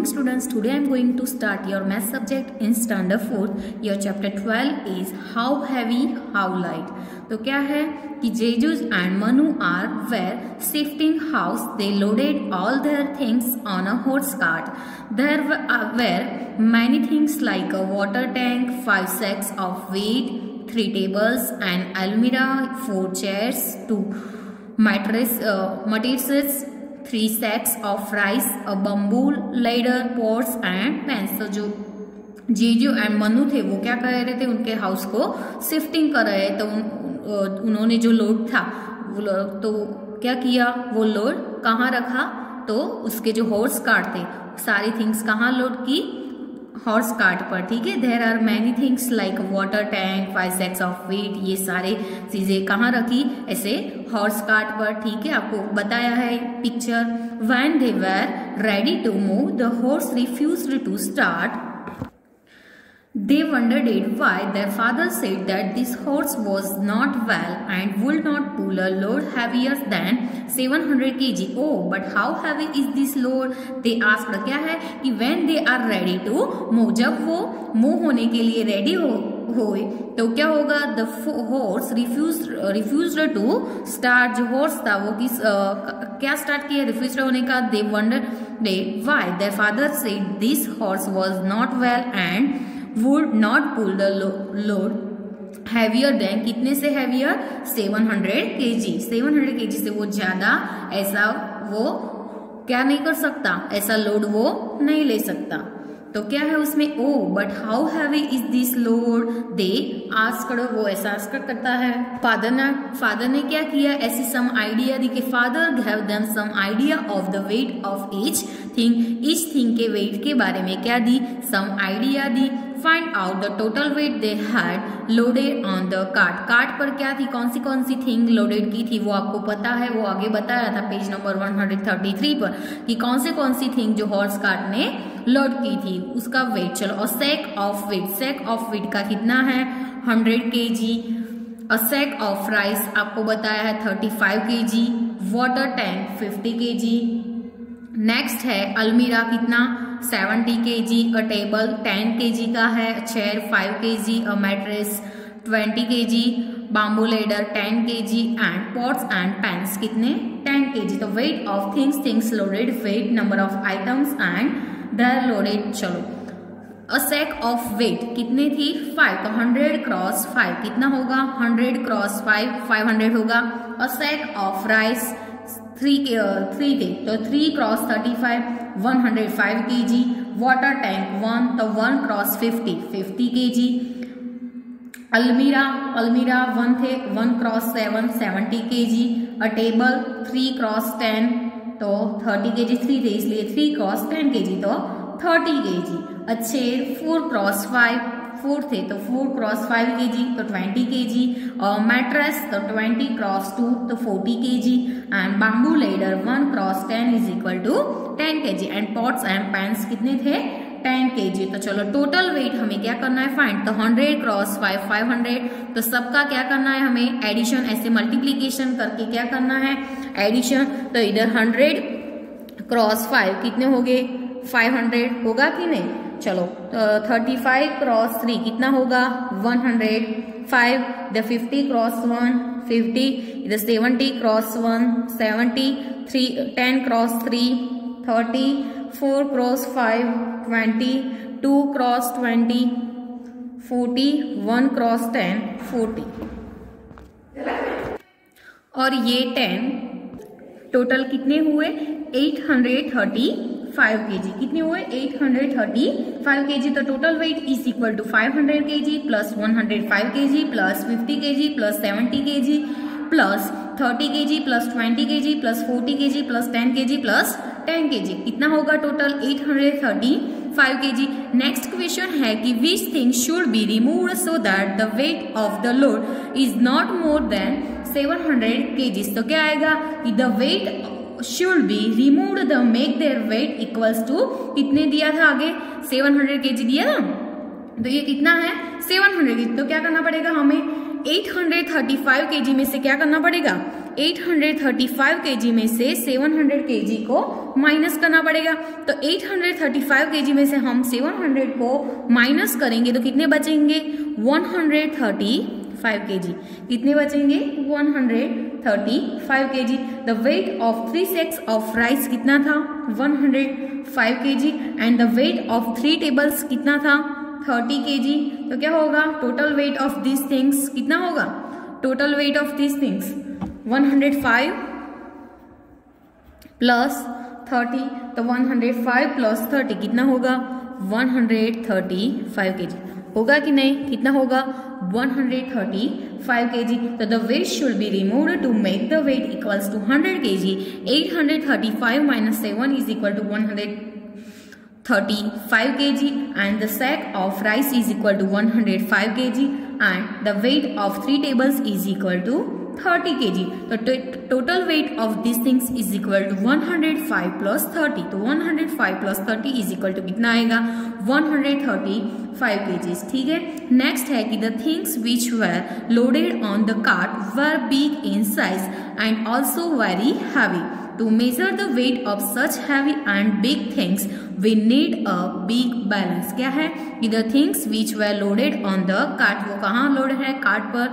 students today i'm going to start your math subject in standard 4 your chapter 12 is how heavy how light तो क्या है कि Jesus and Manu are were shifting house they loaded all their things on a horse cart there were many things like a water tank five sacks of wheat three tables and almirah four chairs two mattress uh, mattresses Three sacks of rice a bamboo ladder pots and pans. तो जो जीजू and Manu थे वो क्या कर रहे थे? उनके हाउस को शिफ्टिंग कर रहे तो उन, उन्होंने जो लोड था वो तो क्या किया? वो लोड कहाँ रखा? तो उसके जो हॉर्स कार्ड थे सारी थिंग्स कहाँ लोड की? हॉर्स कार्ट पर, ठीक है? There are many things like water tank five sacks of wheat ये सारे चीज़ें कहाँ रखी? ऐसे हॉर्स कार्ट पर, ठीक है? आपको बताया है picture when they were ready to move the horse refuse to start They wondered it why their father said that this horse was not well and would not pull a load heavier than 700 kg. Oh, but how heavy is this load? They asked क्या है कि when they are ready to move जब वो move होने के लिए ready हो होए तो क्या होगा the horse refuse refuse to start जो हॉर्स था वो किस uh, क्या स्टार्ट किया रिफ्यूज होने का they wonder they why their father said this horse was not well and would not pull the load heavier than कितने से हैवियर 700 केजी 700 केजी से वो ज़्यादा ऐसा वो क्या नहीं कर सकता? ऐसा लोड वो नहीं ले सकता। तो क्या है उसमें? ओ but how heavy is this load they asked वो ऐसा आस्कड करता है। फादर ने फादर ने क्या किया? ऐसी सम आइडिया दी कि father have them some idea of the weight of each thing each thing के वेट के बारे में क्या दी? Some idea the. Find out the total weight they had loaded on the cart cart पर क्या थी? कौन सी कौन सी थिंग लोडेड की थी? वो आपको पता है, वो आगे बताया था पेज नंबर 133 पर कि कौन से, कौन सी थिंग जो हॉर्स कार्ट ने लोड की थी। उसका वेट चलो और sack of wheat sack of wheat का कितना है? 100 के G a sack of rice आपको बताया है 35 के जी वाटर टैंक 50 के जी नेक्स्ट है अलमीरा कितना? Seventy K G a table ten K जी का है चेयर फाइव के जी अ मैट्रेस ट्वेंटी के जी bamboo ladder ten K G and pots and pans कितने? Ten K G. तो weight of things things loaded weight number of items and their loaded चलो. A sack of wait कितने थी? Five तो hundred cross five कितना होगा? Hundred cross five five hundred होगा. A sack of rice three के three थे तो three cross thirty five one hundred five K G water tank one तो one cross fifty fifty K G अलमीरा अलमीरा one थे one cross seven seventy K G a table three cross ten तो thirty K G three थे इसलिए three cross ten K G तो thirty K G a four cross five four थे तो four cross five K G तो twenty के जी और mattress तो ट्वेंटी क्रॉस टू तो forty K G and bamboo ladder one cross ten is equal to ten K G and pots and pans कितने थे? Ten K G तो चलो total weight हमें क्या करना है? फाइंड तो hundred cross five five hundred तो सबका क्या करना है हमें? एडिशन ऐसे मल्टीप्लीकेशन करके क्या करना है? एडिशन तो इधर हंड्रेड क्रॉस फाइव कितने हो गए? फाइव हंड्रेड होगा कि नहीं? चलो थर्टी फाइव क्रॉस थ्री कितना होगा? One hundred five the fifty cross one fifty इधर seventy cross one seventy three ten cross three thirty four cross five twenty two cross twenty forty one cross ten forty और ये ten total कितने हुए? Eight hundred thirty five K जी कितने हुए? Eight hundred thirty five K G तो total weight is equal to five hundred K G plus one hundred five K G plus fifty K G plus seventy K G plus thirty K G plus twenty के G plus forty K G plus ten K G plus ten K G कितना होगा total eight hundred thirty five K G next question है कि which thing should be remove so that the weight of the load is not more than seven hundred K G तो क्या आएगा? कि the weight should be remove the make their weight equals to कितने दिया था आगे। 700 hundred K जी दिया ना तो ये कितना है? 700 हंड्रेड तो क्या करना पड़ेगा हमें? 835 केजी में से क्या करना पड़ेगा? 835 केजी में से 700 केजी को माइनस करना पड़ेगा। तो 835 केजी में से हम 700 को माइनस करेंगे तो कितने बचेंगे? 135 केजी कितने बचेंगे? 135 KG the weight of three sacks of rice कितना था? 105 KG and the weight of three tables कितना था? 30 केजी तो क्या होगा? Total weight of this things कितना होगा? Total weight of this things 105 plus 30 तो 105 प्लस 30 कितना होगा? 135 केजी होगा कि नहीं? कितना होगा? 135 kg so the weight should be removed to make the weight equals to 100 kg. 835 minus 7 is equal to 135 kg and the sack of rice is equal to 105 kg and the weight of 3 tables is equal to 30 kg तो total weight of these things is equal to 105 plus 30 तो 105 plus 30 is equal to कितना आएगा 135 kg ठीक है next है कि the things which were loaded on the cart were big in size and also very heavy to measure the weight of such heavy and big things we need a big balance क्या है कि the things which were loaded on the cart वो कहाँ load है cart पर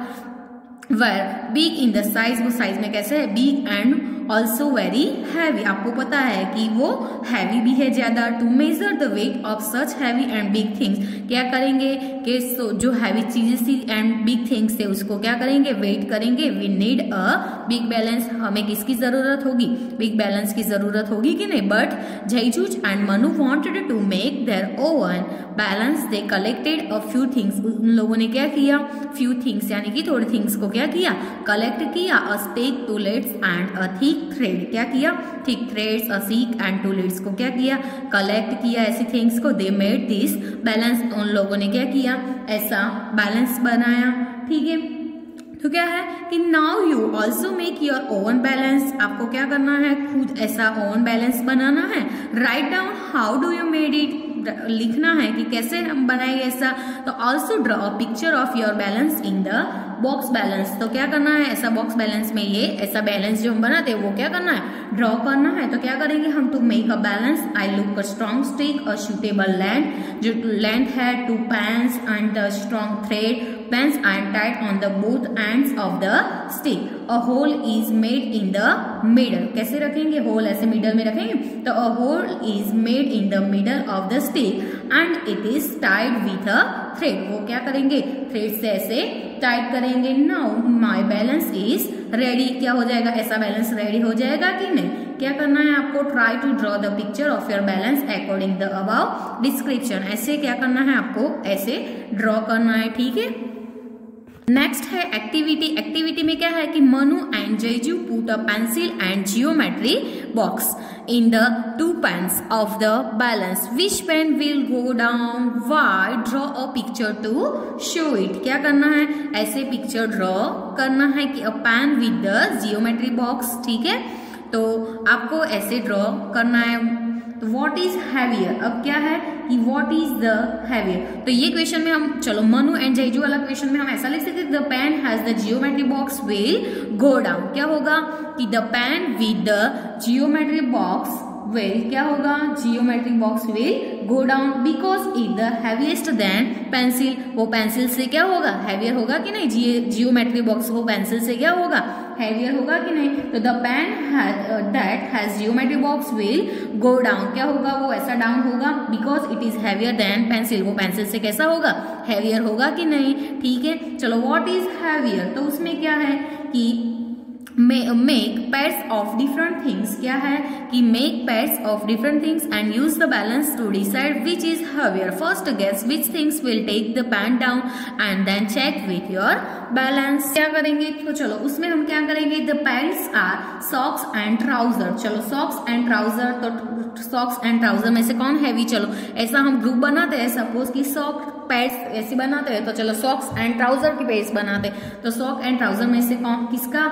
were big in the size वो size में कैसे है? बीग एंड ऑल्सो वेरी हैवी आपको पता है कि वो हैवी भी है ज़्यादा. To measure the weight of such heavy and big things क्या करेंगे कि जो हैवी चीज़ें थी एंड बिग थिंग्स थे, उसको क्या करेंगे? वेट करेंगे. We need a big balance हमें किसकी ज़रूरत होगी? बिग बैलेंस की ज़रूरत होगी कि नहीं? But जयजूज and Manu wanted to make their own balance they collected a few things उन लोगों ने क्या किया? फ्यू थिंग्स यानी कि थोड़ी थिंग्स को क्या किया? कलेक्ट किया. A stick two plates and a thick thread क्या किया? Thick threads a stick and two plates को क्या किया? कलेक्ट किया ऐसी थिंग्स को दे मेड दिस बैलेंस उन लोगों ने क्या किया? ऐसा बैलेंस बनाया। ठीक है? तो क्या है कि now you also make your own balance आपको क्या करना है? खुद ऐसा ओवन बैलेंस बनाना है। Write down how do you made it लिखना है कि कैसे हम बनाएँगे ऐसा। तो also draw a picture of your balance in the box balance तो क्या करना है? ऐसा बॉक्स बैलेंस में ये, ऐसा बैलेंस जो हम बनाते हैं, वो क्या करना है? ड्रॉ करना है। तो क्या करेंगे हम? To make a balance I look a strong stick a suitable length जो लेंथ है two pans and strong thread pans and tight on the both ends of the stick a hole is made in the middle कैसे रखेंगे? Hole ऐसे middle में रखेंगे? तो a hole is made in the middle of the stick and it is tied with a thread वो क्या करेंगे? Thread से ऐसे टाइट करेंगे. Now my balance is ready क्या हो जाएगा? ऐसा बैलेंस रेडी हो जाएगा कि नहीं? क्या करना है आपको? Try to draw the picture of your balance according the above description ऐसे क्या करना है आपको? ऐसे ड्रॉ करना है, ठीक है? नेक्स्ट है एक्टिविटी एक्टिविटी में क्या है कि Manu and Jayju put a pencil and geometry box in the two pans of the balance which pan will go down why draw a picture to show it क्या करना है? ऐसे picture draw करना है कि a pan with the geometry box ठीक है? तो आपको ऐसे ड्रॉ करना है। तो व्हाट इज़ हैवियर अब क्या है कि व्हाट इज़ द हैवियर तो ये क्वेश्चन में हम, चलो, मनु एंड जयजू वाला क्वेश्चन में हम ऐसा लिख सकते the pan has the geometry box will go down क्या होगा कि the pan with the geometry box will क्या होगा? Geometric box will go down because it the heaviest than pencil वो पेंसिल से क्या होगा? हैवियर होगा कि नहीं? जियोमेट्रिक बॉक्स वो पेंसिल से क्या होगा? हैवियर होगा कि नहीं? तो the pan that has geometric box will go down क्या होगा? वो ऐसा डाउन होगा because it is heavier than pencil वो पेंसिल से कैसा होगा? हैवियर होगा कि नहीं? ठीक है? चलो वॉट इज़ हैवियर तो उसमें क्या है कि make pairs of different things क्या है? कि make pairs of different things and use the balance to decide which is heavier first guess which things will take the pan down and then check with your balance क्या करेंगे? तो चलो, उसमें हम क्या करेंगे? The pairs are socks and trouser चलो socks and trouser तो सॉक्स एंड ट्राउज़र में से कौन हैवी चलो, ऐसा हम ग्रुप बनाते हैं. सपोज़ की सॉक्स पैड्स ऐसी बनाते हैं तो चलो सॉक्स एंड ट्राउज़र की पेज बनाते हैं. तो सॉक एंड ट्राउज़र में से कौन, किसका?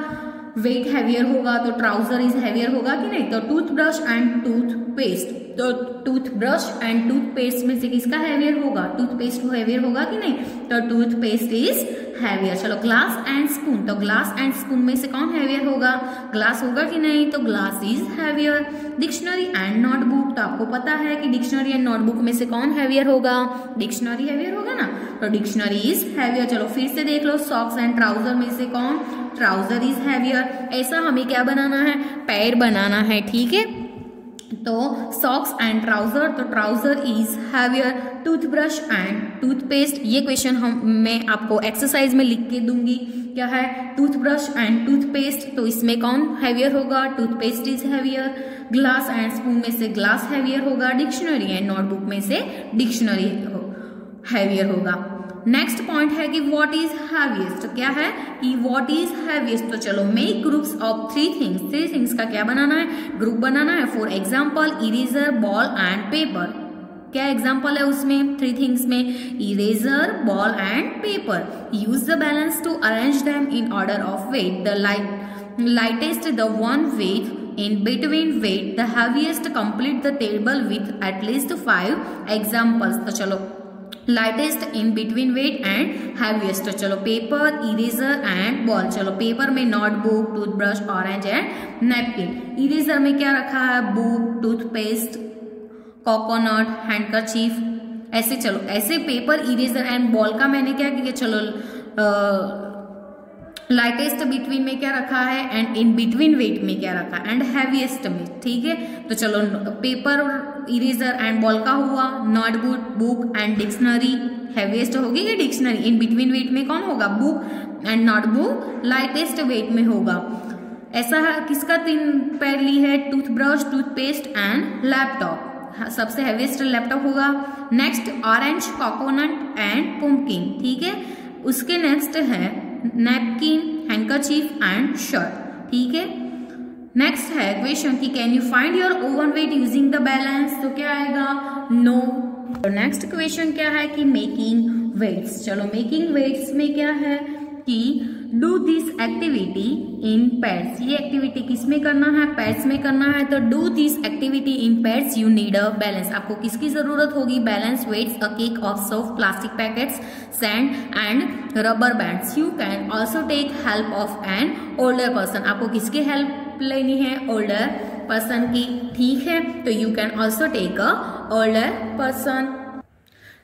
वेट हैवियर होगा तो ट्राउज़र इज़ हैवियर होगा कि नहीं? तो टूथब्रश एंड टूथ पेस्ट तो टूथ ब्रश एंड टूथपेस्ट में से किसका हैवियर होगा? टूथ पेस्ट हैवियर होगा कि नहीं? तो टूथपेस्ट इज़ हैवियर चलो ग्लास एंड स्पून तो ग्लास एंड स्पून में से कौन हैवियर होगा? ग्लास होगा कि नहीं? तो glass is heavier dictionary and notebook तो आपको पता है कि डिक्शनरी एंड नोटबुक में से कौन हैवियर होगा? डिक्शनरी हैवियर होगा ना? तो डिक्शनरी इज़ हैवियर चलो, फिर से देख लो सॉक्स एंड ट्राउज़र में से कौन? ट्राउज़र इज़ हैवियर ऐसा हमें क्या बनाना है? पैर बनाना है, ठीक है? तो सॉक्स एंड ट्राउज़र तो trouser is heavier toothbrush and toothpaste ये क्वेश्चन हम, मैं आपको एक्सरसाइज में लिख के दूँगी। क्या है? टूथब्रश एंड टूथपेस्ट तो इसमें कौन हैवियर होगा? Toothpaste is heavier glass and spoon में से ग्लास हैवियर होगा। डिक्शनरी एंड नोटबुक में से डिक्शनरी हैवियर होगा। नेक्स्ट पॉइंट है कि व्हाट इज़ हैवीएस्ट तो क्या है? कि व्हाट इज़ हैवीएस्ट तो चलो make groups of three things three things का क्या बनाना है? ग्रुप बनाना है. For example eraser ball and paper क्या एग्ज़ाम्पल है उसमें? थ्री थिंग्स में. Eraser ball and paper use the balance to arrange them in order of weight the light lightest the one weight in between weight the heaviest complete the table with at least five examples तो चलो lightest in between weight and heaviest चलो paper eraser and ball चलो paper में notebook toothbrush orange and napkin eraser में क्या रखा है? Book toothpaste coconut handkerchief ऐसे चलो, ऐसे पेपर इरेजर एंड बॉल का मैंने क्या किया? चलो लाइटेस्ट बिटवीन में क्या रखा है? एंड इन बिटवीन वेट में क्या रखा? है एंड हैवीएस्ट में, ठीक है? तो चलो पेपर इरेजर एंड बॉल का हुआ notebook book and dictionary heaviest होगी ये डिक्शनरी इन बिटवीन वेट में कौन होगा? Book and notebook lightest weight में होगा। ऐसा है, किसका तीन पैर ली है? टूथब्रश टूथपेस्ट एंड लैपटॉप सबसे हैवीएस्ट लैपटॉप होगा। Next orange coconut and pumpkin ठीक है? उसके नेक्स्ट है नैपकिन हैंकरचीफ एंड शर्ट ठीक है? नेक्स्ट है क्वेश्चन की can you find your own weight using the balance तो क्या आएगा? नो तो नेक्स्ट क्वेश्चन क्या है कि मेकिंग वेट्स चलो मेकिंग वेट्स में क्या है कि do this activity in pairs ये एक्टिविटी किसमें करना है? पैड्स में करना है. तो do this activity in pairs you need a balance आपको किसकी ज़रूरत होगी? Balance weights a cake of soft plastic packets sand and rubber bands you can also take help of an older person आपको किसकी हेल्प लेनी है older person की, ठीक है? तो you can also take a older person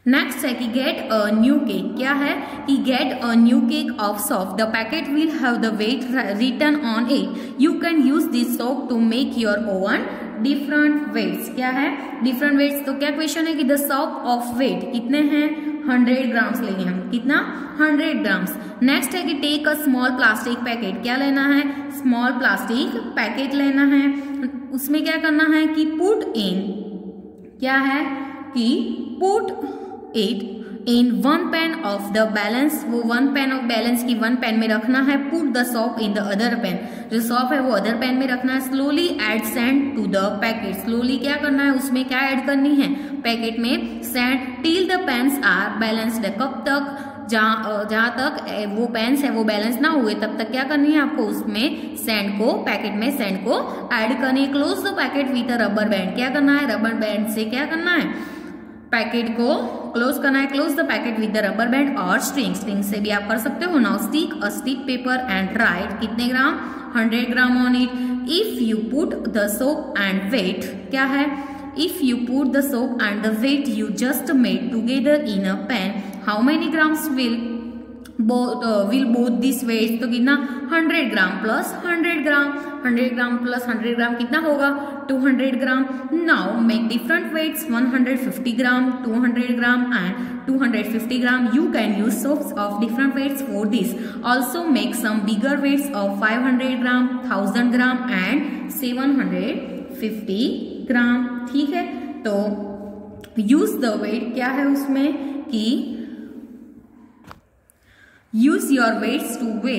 next है कि गेट अ न्यू केक क्या है? कि get a new cake of soft the packet will have the weight written on it you can use this soap to make your own different weights क्या है? Different weights तो क्या question है कि the shop of wait कितने हैं? Hundred grams लेंगे हम। कितना? Hundred grams. नेक्स्ट है कि take a small plastic packet क्या लेना है? स्मॉल प्लास्टिक पैकेट लेना है। उसमें क्या करना है कि पुट इन क्या है? कि put it in one pan of the balance वो वन पेन ऑफ़ बैलेंस की वन पेन में रखना है put the soap in the other pan जो सॉप है वो अदर पेन में रखना है slowly add sand to the packet slowly क्या करना है, उसमें क्या ऐड करनी है? पैकेट में sand till the pans are balanced कब तक? जहाँ जहाँ तक वो पेन्स है, वो बैलेंस ना हुए, तब तक क्या करनी है आपको उसमें सेंड को पैकेट में सेंड को ऐड करनी है. Close the packet with a rubber band क्या करना है? रबर बैंड से क्या करना है? पैकेट को क्लोज करना है। Close the packet with the rubber band और स्ट्रिंग। स्ट्रिंग से भी आप कर सकते हो। Now stick a stick paper and write. कितने gram? 100 gram on it if you put the soap and weight क्या है? If you put the soap and the weight you just made together in a pan how many grams will both uh, will both these weights तो कितना 100 gram plus 100 ग्राम 100 gram plus 100 ग्राम कितना होगा 200 gram now make different weights 150 gram 200 gram and 250 gram you can use soaps of different weights for this also make some bigger weights of 500 gram 1000 gram and 750 gram ठीक है तो use the wait क्या है उसमें कि use your weights to weigh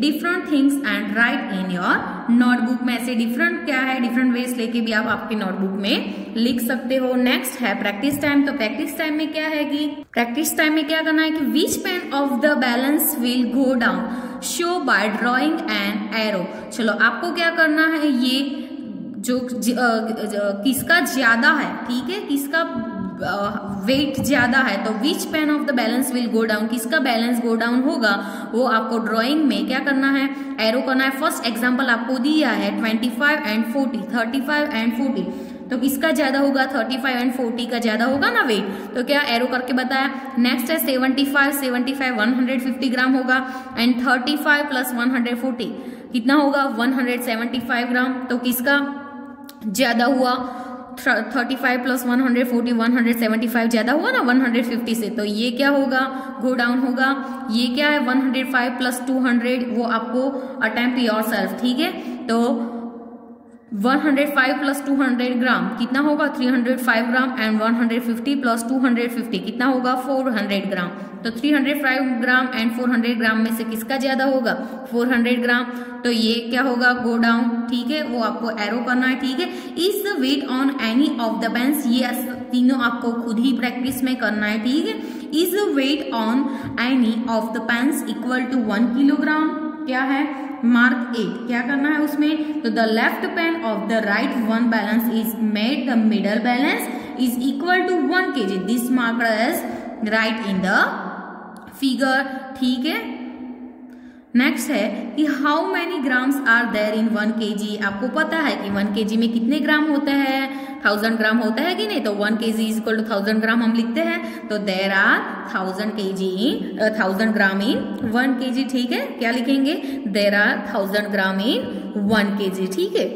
different things and write in your notebook में ऐसे different क्या है? डिफरेंट वेज लेके भी आप आपके नोटबुक में लिख सकते हो। नेक्स्ट है प्रैक्टिस टाइम तो प्रैक्टिस टाइम में क्या है कि प्रैक्टिस टाइम में क्या करना है कि which pan of the balance will go down show by drawing and arrow चलो आपको क्या करना है? ये जो ज, ज, ज, किसका ज़्यादा है? ठीक है? किसका वेट ज़्यादा है तो which pan of the balance will go down किसका बैलेंस गो डाउन होगा? वो आपको ड्राइंग में क्या करना है? एरो करना है। फ़र्स्ट एग्ज़ाम्पल आपको दिया है twenty five and forty thirty five and forty तो किसका ज़्यादा होगा? 35 एंड 40 का ज़्यादा होगा ना वेट तो क्या एरो करके बताया? नेक्स्ट है 75 75 150 ग्राम होगा। एंड 35 प्लस 140 कितना होगा? 175 ग्राम। तो किसका ज़्यादा हुआ? 35 प्लस 140 175 ज़्यादा हुआ ना? 150 से। तो ये क्या होगा? गो डाउन होगा। ये क्या है? 105 प्लस 200 वो आपको अटैम्प योर सेल्फ ठीक है? तो 105 प्लस 200 ग्राम कितना होगा? 305 ग्राम एंड 150 प्लस 250 कितना होगा? 400 ग्राम। तो 305 ग्राम एंड 400 ग्राम में से किसका ज़्यादा होगा? 400 ग्राम। तो ये क्या होगा? गो डाउन ठीक है? वो आपको एरो करना है, ठीक है? The weight on any of the pans ये तीनों आपको खुद ही प्रैक्टिस में करना है, ठीक है? Is weight on any of the pans equal to one kilogram क्या है? मार्क एट क्या करना है उसमें? तो the left pan of the right one balance is made the middle balance is equal to one K G this mark as right in the figure ठीक है? Next है कि how many grams are there in one K G आपको पता है कि one K जी में कितने ग्राम होता है? थाउज़ेंड ग्राम होता है कि नहीं? तो one K G is equal to thousand gram हम लिखते हैं। तो देर आर थाउज़ेंड के जी इन thousand gram in one K G ठीक है? क्या लिखेंगे? There are thousand gram in one K G ठीक है?